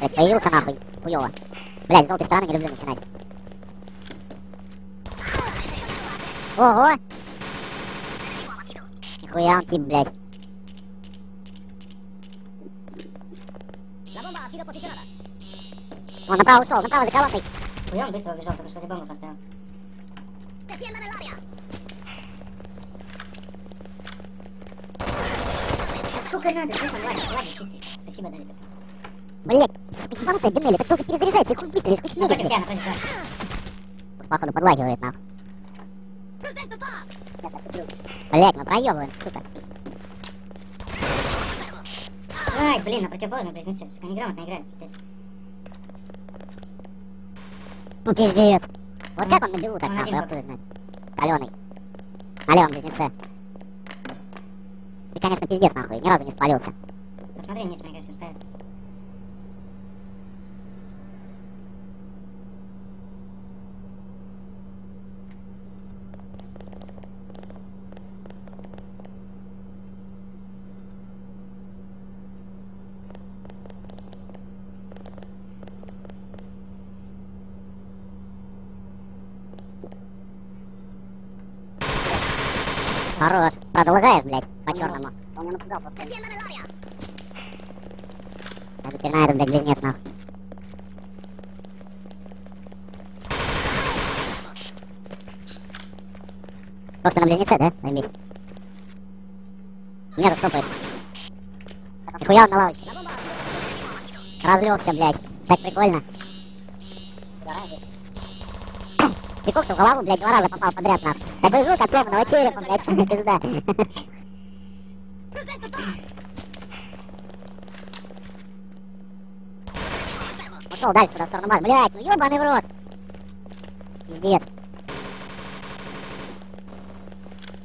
блядь, появился нахуй. Хуёво. Блядь, с желтой стороны не люблю начинать. Ого! Нихуя он тип, блядь. Он направо ушел, направо за колонной. Хуя он быстро убежал, только что поставил. Да сколько надо, слышь, он ладно, ладно, чистый. Спасибо, Дали. Блядь, ебанутая Бенелли, так только перезаряжается, и хуй быстро, лишь пусть тебя. Походу подлагивает, нахуй. Блядь, мы проебываем, сука. Ай, блин, на противоположном близнецы. Сука, неграмотно играют, пиздец. Ну пиздец. Вот Он- как он на белу так нахуй, а его знает. Каленый. На левом близнеце. Ты, конечно, пиздец нахуй, ни разу не спалился. Посмотри, вниз, мне кажется, ставит. Хорош. Правда, лагаешь, блядь, по-черному. Он меня напугал просто. Теперь на этот, блядь, близнец, нахуй. Просто на близнеце, да? Займись. Меня тут топает. Нихуя он на лавочке. Разлегся, блядь. Так прикольно. Коксу в голову, блядь, два раза попал подряд, нахуй. Такой звук от сломанного черепа, блядь, пизда. Ушел дальше туда, в сторону базы. Блядь, ну ёбаный в рот. Пиздец.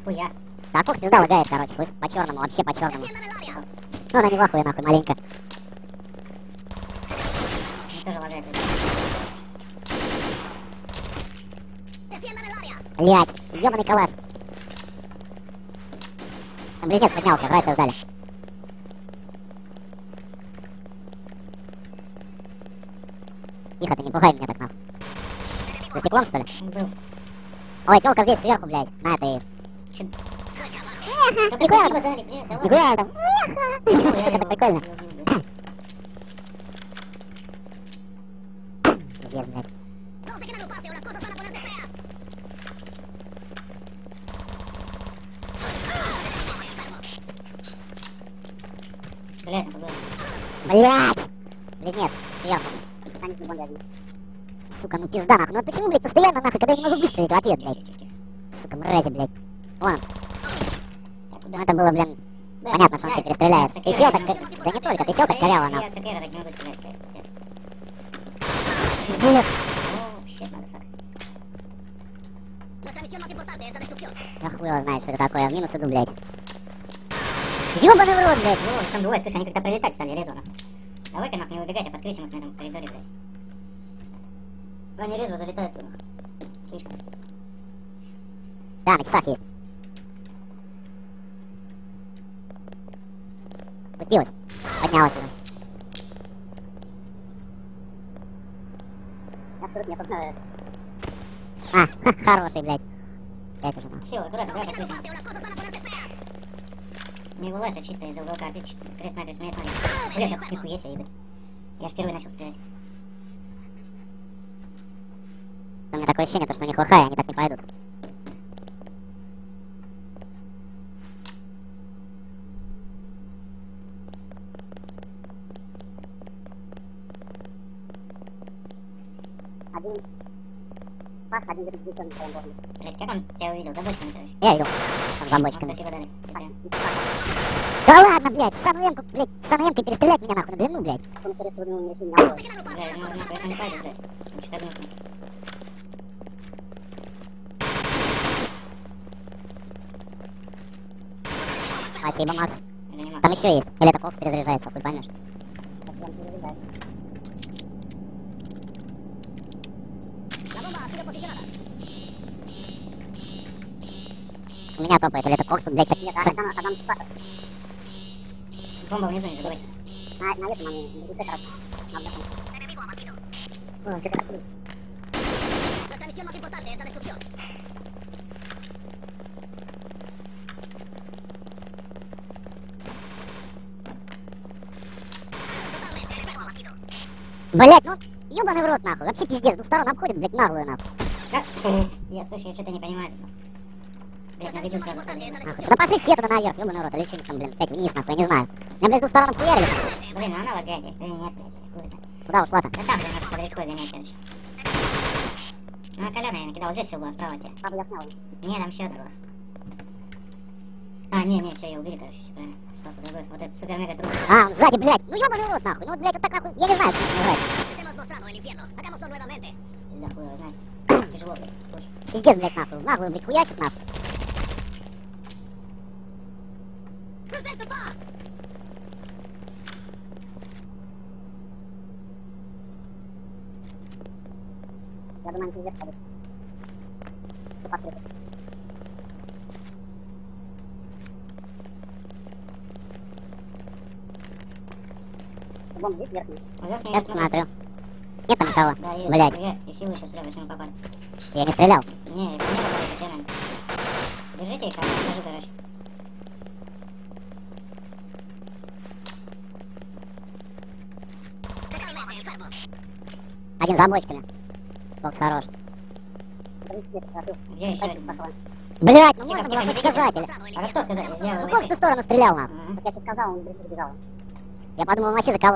Хуя. Да, кокс пизда лагает, короче, слышь, по-черному, вообще по-черному. Ну, она не в ахуе, нахуй, маленько. Мне тоже лагает. Блядь, ёбаный калаш. Там близнец поднялся, рай создали. Тихо, ты не пугай меня так, нахуй. За стеклом, что ли? Был. Ой, тёлка здесь сверху, блядь. На этой. Чё? Только спасибо дали, блин, да ладно. Нихуя там. Сука, так прикольно. убил, убил, убил. Пиздец, блядь. Блядь. Блядь! Близнец, сверху. Станет на бомбе один. Сука, ну пизда нахуй. Ну вот почему, блядь, постоянно нахуй, когда я не могу выстрелить в ответ, блядь? Сука, мрази, блядь. Вон, Так, ну это было, блин, Да, понятно, что он да, тебя перестреляет. я Ты сел так, не да не только, ты сел как коряво, Я нахуй. с Акирой так не могу стрелять, пиздец. О, щит, motherfucker. Я хуй его знает, что это такое. В минус иду, блядь. Ёбаный в рот, блядь. О, их там двое, слушай, они как-то прилетать стали, резво, нахуй. Давай-ка, нахуй, не убегайте, подкрысим их на этом коридоре, блядь. Они резво залетают, нахуй. Слишком. Да, на часах есть. Спустилась. Поднялась уже. А, хороший, блядь. Это же нахуй. Фил, аккуратно, давай подкрысим. Не вылазь, а чисто из-за уголка. Ты ч- крест на крест, меня смотри. Блядь, нахуй, нихуя себе, ебать. Я ж впервые начал стрелять. У меня такое ощущение, то, что у них лохая, они так не пойдут. Один пах, один своем бомбе. Блядь, как он тебя увидел? За бочками, короче. Я иду. Там за Ну, бочками. спасибо. Тебе. Да ладно, блядь, с ММ, блядь, с ММ перестрелять меня нахуй на длину, блядь. Блядь, ну, это не пойдет, блядь. Он что-то гнусный. Спасибо, Макс. Там еще есть. Или это Фокс перезаряжается, хуй поймешь. У меня топает, или это Кокс тут, блядь, как нет, Бомба внизу, не забывайте. На, на этом, на лице короче. На обратном. О, что-то такое. Nuestra misión más importante es la destrucción. Totalmente, enfermo, abatido. Блять, ну, ёбаный в рот, нахуй. Вообще пиздец, с двух сторон обходит, блядь, наглую, нахуй. Я слышу, я что-то не понимаю. Блять, на виду сразу подъедешь. Нахуй. Да пошли все тогда наверх, ёбаный рот, или что там, блин, опять вниз, нахуй, я не знаю. Меня, блядь, с двух сторон обхуярили. Блин, ну она лагает. Э, нет, блядь. Куда ушла-то? Да там, блин, нас под речкой гонять, короче. Ну, а Коляна я накидал, здесь фигла справа тебе. Я снял. Не, там еще одна была. А, не, не, все, я убили, короче, все правильно. Остался другой. Вот этот супер-мега труп. А, он сзади, блядь. Ну ёбаный рот, нахуй. Ну вот, блядь, вот так нахуй. Я не знаю, как это nuevamente. Пизда, хуй его знает. Тяжело, блядь. Пиздец, блядь, нахуй. Наглую, блядь, хуячит, нахуй. Я думаю, пиздец покрыто. Бомб здесь верхний. Вверх не Сейчас смотрю. Нет там никого. Да. Блядь, Я, и силы сейчас слева, если мы попали. я не стрелял. Не, не попали, это тебе надо. Держите их, а я скажу, короче. Totalmente enfermo. Один за бочками. Бокс хорош. Где еще один? Блять, ну Тихо, можно было хоть тихо, сказать. El А кто сказать? Я Ну в ту сторону стрелял? Ага. Я тебе сказал, он бежал. Я подумал, он вообще за кого